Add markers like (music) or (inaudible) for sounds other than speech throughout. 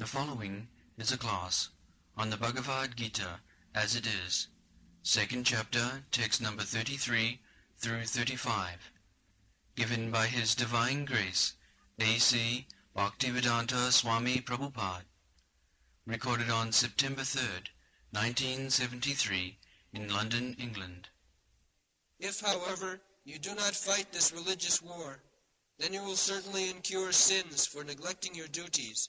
The following is a class on the Bhagavad Gita as it is, second chapter, text number 33 through 35, given by His Divine Grace A.C. Bhaktivedanta Swami Prabhupada, recorded on September 3rd, 1973, in London, England. If, however, you do not fight this religious war, then you will certainly incur sins for neglecting your duties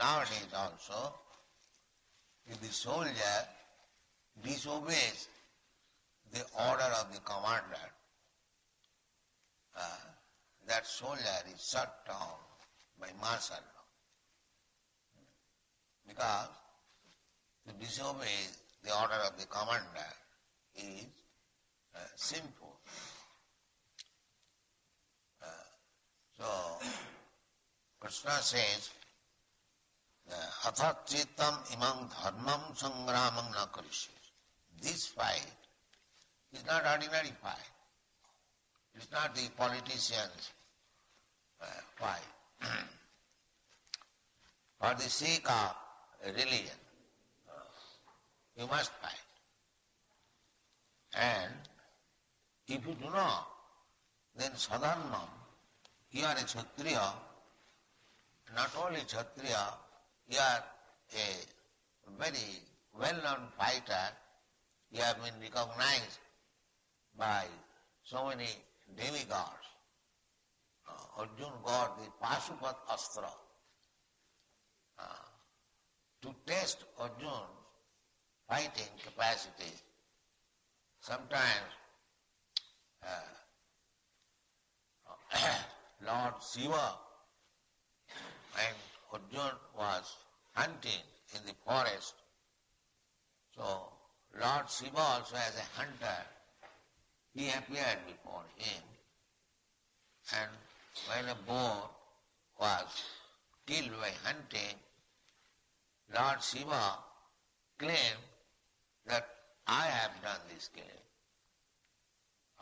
nowadays also, if the soldier disobeys the order of the commander, uh, that soldier is shut down by martial law. Because to disobey the order of the commander is uh, sinful. Uh, so, Krishna says, अथ चेतम धर्मम संग्राम न करिष्य। This fight is not ordinary fight it's not the politicians fight for the sake of religion you must fight and if you do not then सधर्म you are a kshatriya not only kshatriya you are a very well-known fighter, you have been recognized by so many demigods. Uh, Arjun got the Pashupat Astra. Uh, to test Arjun's fighting capacity, sometimes uh, (coughs) Lord Shiva and Arjun was hunting in the forest. So Lord Shiva also as a hunter, he appeared before him. And when a boar was killed by hunting, Lord Shiva claimed that I have done this killing.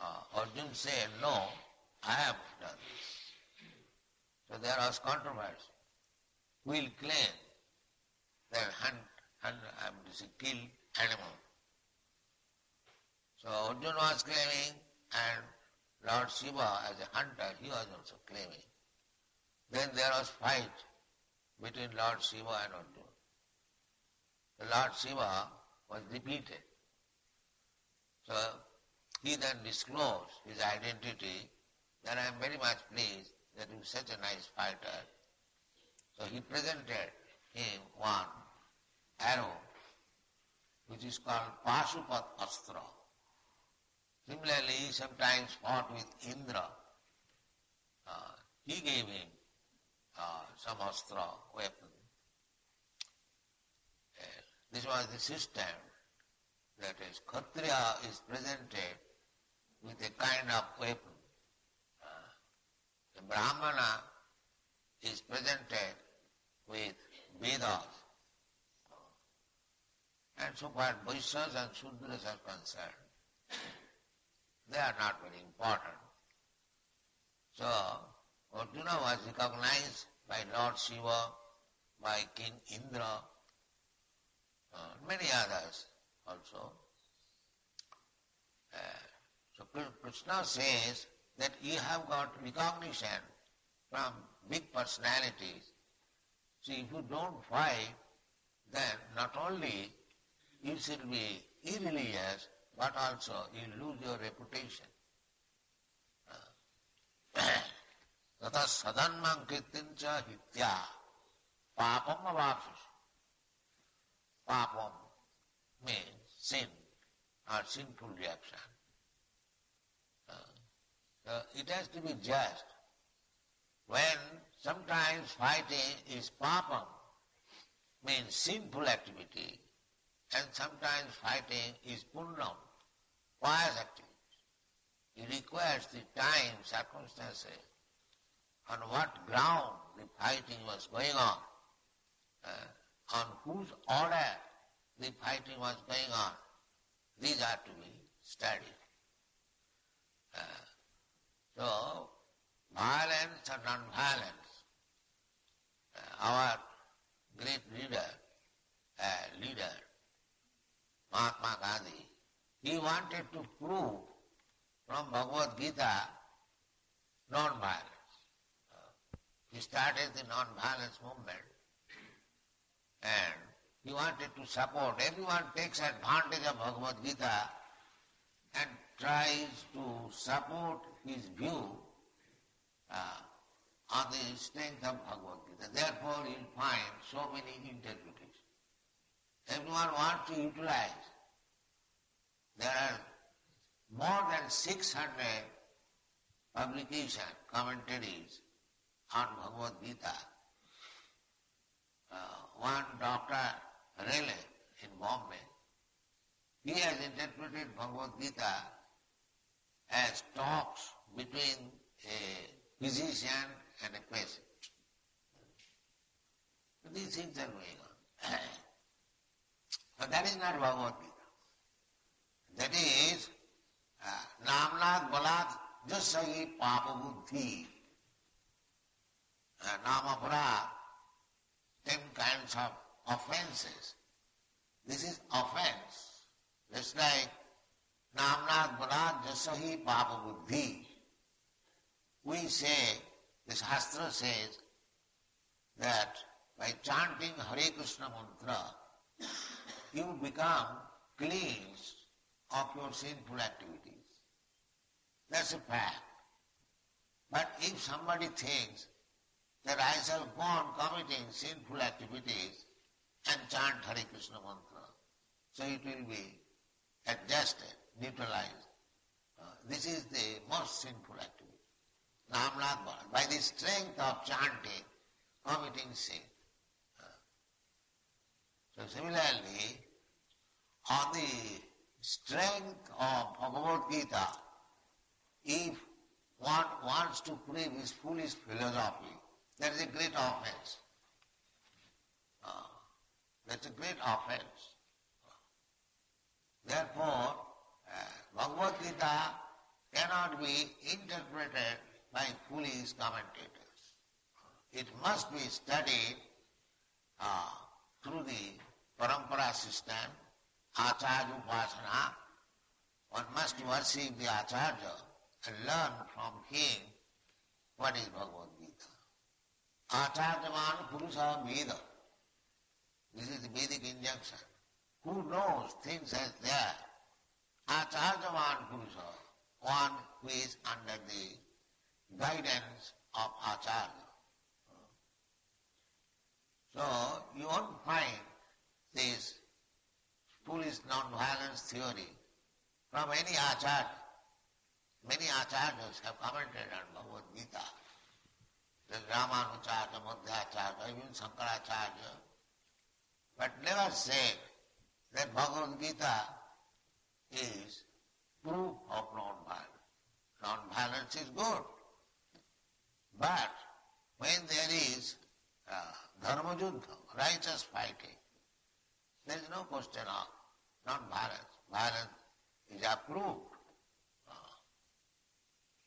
Uh, Arjun said, no, I have done this. So there was controversy. Will claim that hunt, hunt um, this kill animal? So Arjun was claiming and Lord Shiva as a hunter, he was also claiming. Then there was fight between Lord Shiva and Arjun. The Lord Shiva was defeated. So he then disclosed his identity that I am very much pleased that you such a nice fighter. So he presented him one arrow which is called Pashupat Astra. Similarly, sometimes fought with Indra. Uh, he gave him uh, some astra, weapon. This was the system that is, Kshatriya is presented with a kind of weapon. Uh, the Brahmana is presented with Vedas. And so far Vaishyas and Sudras are concerned, they are not very important. So Arjuna was recognized by Lord Shiva, by King Indra, uh, many others also. Uh, so Krishna says that you have got recognition from big personalities. See, if you don't fight, then not only you should be irreligious, but also you lose your reputation. तथा सदन्मं कृत्य हित्या पापम अवापस Papam means sin or sinful reaction. Uh, so it has to be just. When Sometimes fighting is papam, means sinful activity, and sometimes fighting is punnam, pious activity. It requires the time, circumstances, on what ground the fighting was going on, uh, on whose order the fighting was going on. These are to be studied. Uh, so, violence or non-violence, our great leader, uh, leader, Mahatma Gandhi, he wanted to prove from Bhagavad Gita non-violence. Uh, he started the non-violence movement and he wanted to support. Everyone takes advantage of Bhagavad Gita and tries to support his view uh, on the strength of Bhagavad Gita. Therefore, you'll find so many interpretations. Everyone wants to utilize. There are more than 600 publications, commentaries on Bhagavad Gita. Uh, one Dr. Rele in Bombay, he has interpreted Bhagavad Gita as talks between a physician and a question. So these things are going on. so that is not Bhagavad Gita. That is uh, Namlat Balat Jasayi Papa Buddhi. Uh, ten kinds of offenses. This is offense. Just like Namnat Balat Jasahi Papa Buddhi. We say the Shastra says, that by chanting Hare Krishna mantra, you become cleansed of your sinful activities. That's a fact. But if somebody thinks that I shall go on committing sinful activities and chant Hare Krishna mantra, so it will be adjusted, neutralized. Uh, this is the most sinful activity. By the strength of chanting, committing sin. So similarly, on the strength of Bhagavad Gita, if one wants to prove his foolish philosophy, that is a great offense. Uh, that's a great offense. Therefore, uh, Bhagavad Gita cannot be interpreted by foolish commentators. It must be studied uh, through the parampara system Acharya Upasana, one must worship the Acharya and learn from him what is Bhagavad Gita. Acharyaman Purusha Veda. This is the Vedic injunction. Who knows things as they are? Acharyaman Purusha, one who is under the guidance of Acharya. So you won't find this foolish non-violence theory from any acharya. Many acharyas have commented on Bhagavad Gita. There's Ramanujacharya, Madhvacharya, even Shankaracharya, but never said that Bhagavad Gita is proof of non-violence. Non-violence is good. But when there is uh, dharma righteous fighting, there is no question of not violence. Violence is approved. Uh,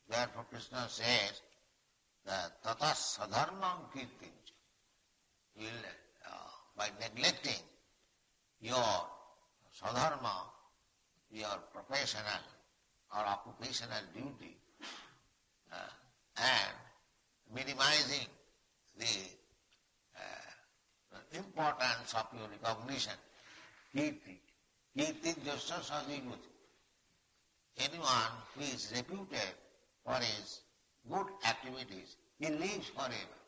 therefore Krishna says that tata sadharmam uh, by neglecting your sadharma, your professional or occupational duty, uh, and minimizing the uh, importance of your recognition, kirti, Kirti Jasya Sajivati. Anyone who is reputed for his good activities, he lives forever.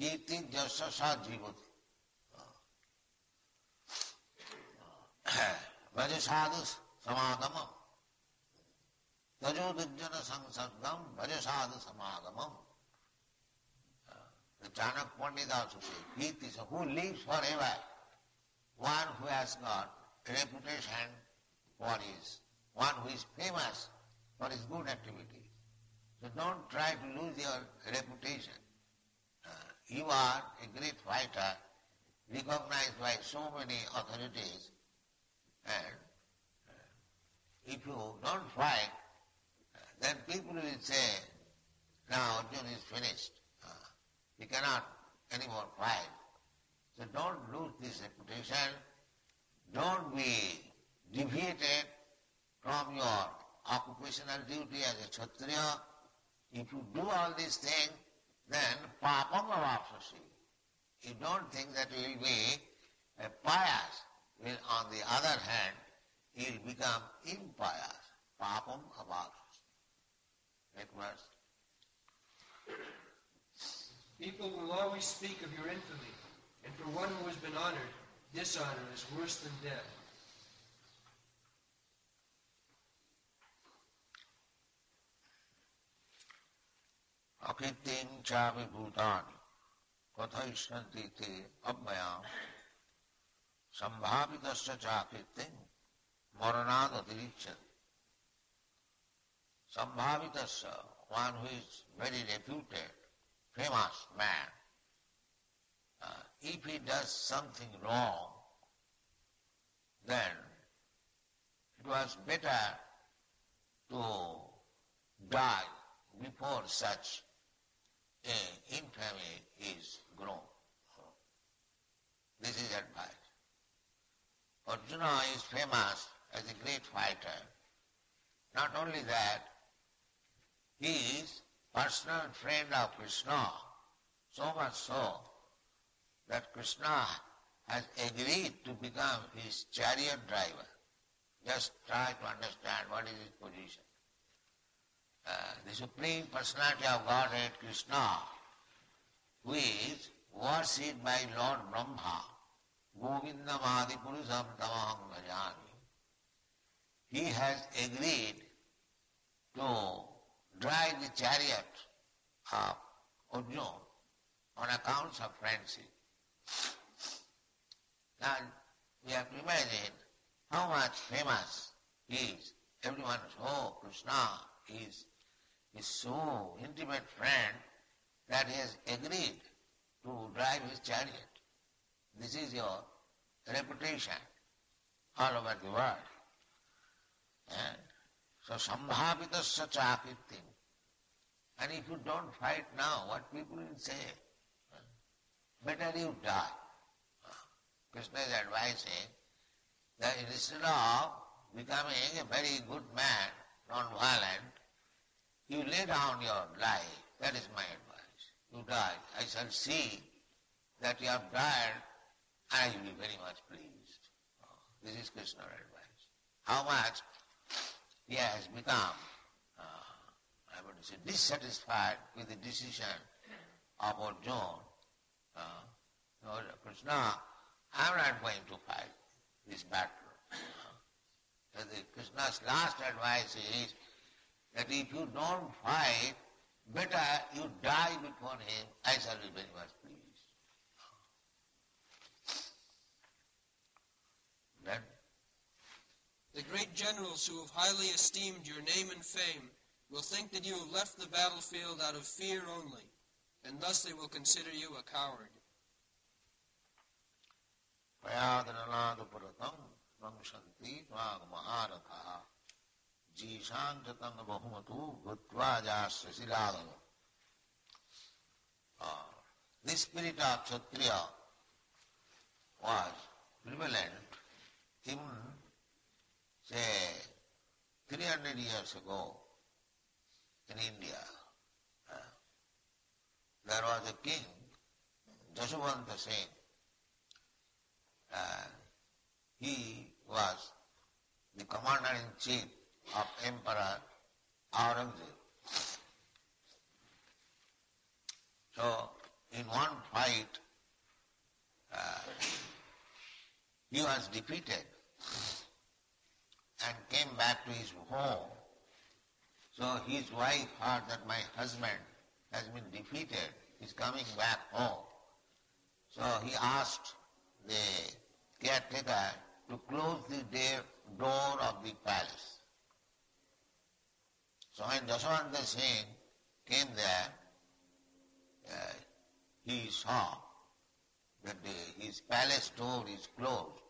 Kirti Jasya Sajivati. भज साधु समागम तजो दुर्जन संसर्गम भज साधु समागम Chanak Pandit also says, so who lives forever? One who has got reputation for his, one who is famous for his good activities. So don't try to lose your reputation. Uh, you are a great fighter, recognized by so many authorities, and uh, if you don't fight, uh, then people will say, now Arjun is finished. Uh, he cannot anymore fight. So don't lose this reputation. Don't be deviated from your occupational duty as a Kshatriya. If you do all these things, then papam avapsasi. You don't think that you will be a pious. Well, on the other hand, you will become impious. Papam avapsasi. Next verse. People will always speak of your infamy, and for one who has been honored, dishonor is worse than death. अकृतिं चापि भूतानि कथयिष्यन्ति ते अव्ययां सम्भावितस्य चाकृतिं मरणात् अतिरिच्यते सम्भावितस्य one who is very reputed, famous man, uh, if he does something wrong, then it was better to die before such a infamy is grown. This is advice. Arjuna is famous as a great fighter. Not only that, he is personal friend of Krishna, so much so that Krishna has agreed to become his chariot driver. Just try to understand what is his position. Uh, the Supreme Personality of Godhead, Krishna, who is worshipped by Lord Brahma, Govindamadi Purusam Tamaham he has agreed to drive the chariot of Arjuna on account of friendship. Now, we have to imagine how much famous is. Everyone knows, oh, Krishna is his so intimate friend that he has agreed to drive his chariot. This is your reputation all over the world. And so sambhavitasya chakritim. And if you don't fight now, what people will say? Better you die. Krishna is advising that instead of becoming a very good man, non-violent, you lay down your life. That is my advice. You die. I shall see that you have died and I will be very much pleased. This is Krishna's advice. How much he has become, uh, I dissatisfied with the decision of Arjuna. Uh, no, Krishna, I'm not going to fight this battle. Uh, the Krishna's last advice is that if you don't fight, better you die before him, I shall be very much pleased. Then The great generals who have highly esteemed your name and fame will think that you have left the battlefield out of fear only, and thus they will consider you a coward. प्रयादननादपुरतं वंशन्ति त्वागमहारथः जीशां च तं बहुमतु भूत्वा जास्यशिलादव The spirit of Kshatriya was prevalent even, say, 300 years ago in India. Uh, there was a king, Jaswanta Singh, uh, he was the commander-in-chief of Emperor Aurangzeb. So, in one fight, uh, he was defeated and came back to his home. So his wife heard that my husband has been defeated, he's coming back home. So he asked the caretaker to close the door of the palace. So when Jaswanta Singh came there, uh, he saw that the, his palace door is closed.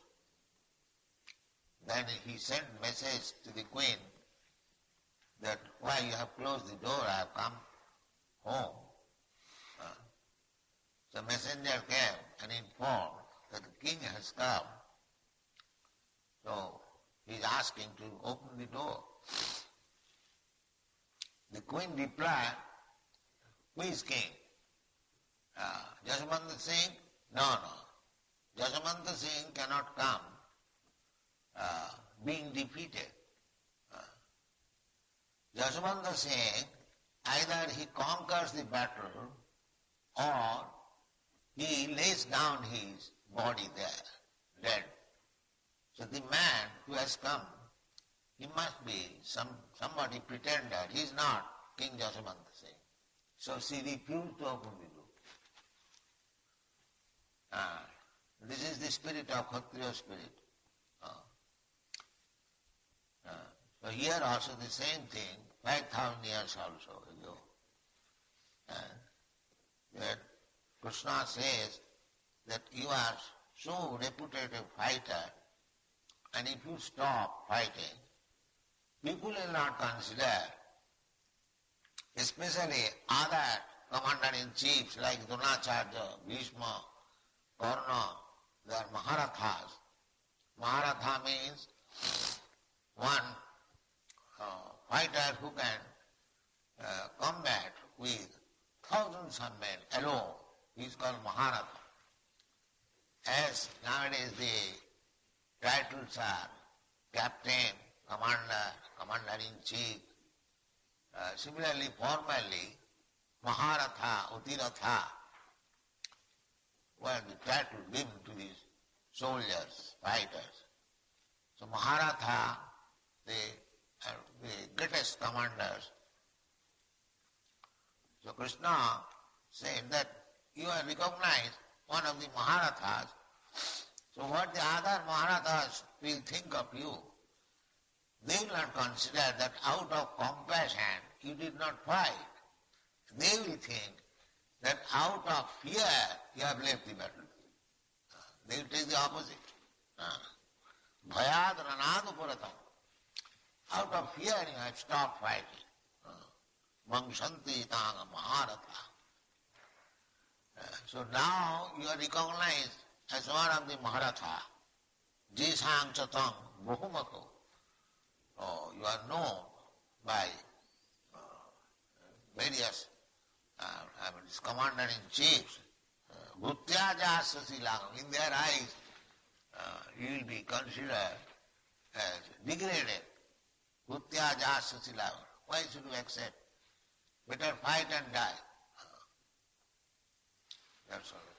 Then he sent message to the queen that why you have closed the door, I have come home. So messenger came and informed that the king has come. So he is asking to open the door. The queen replied, Who is king? Uh, Jaswanta Singh? No, no. Jaswanta Singh cannot come uh, being defeated. Jaswanta Singh, either he conquers the battle or he lays down his body there, dead. So the man who has come, he must be some somebody pretender. He is not King Jaswanta Singh. So she refused to open the door. Ah, this is the spirit of Kshatriya spirit. Ah. Ah. So here also the same thing, 5,000 years also ago. Ah. That Krishna says that you are so reputed a fighter and if you stop fighting, people will not consider, especially other commander-in-chiefs like Dronacharya, Bhishma, Karna, they are Maharathas. Maharatha means one uh, fighter who can uh, combat with thousands of men alone. He is called Maharatha. As nowadays the titles are captain, commander, commander-in-chief. Uh, similarly, formally, Maharatha, Utiratha were the title given to these soldiers, fighters. So Maharatha, the, uh, the greatest commanders. So Krishna said that you are recognized one of the Maharathas. So what the other Maharathas will think of you, they will not consider that out of compassion you did not fight. They will think that out of fear you have left the battle. They will take the opposite. Bhayad ranad puratam. Out of fear you have stopped fighting. Mangshanti tanga maharatha. So now you are recognized as one of the Maharatha. Jisang chatang bahumako. Oh, you are known by uh, various uh, I mean, commander-in-chiefs. Bhutyaja in their eyes, uh, you will be considered as degraded. Why should you accept? Better fight and die. That's all.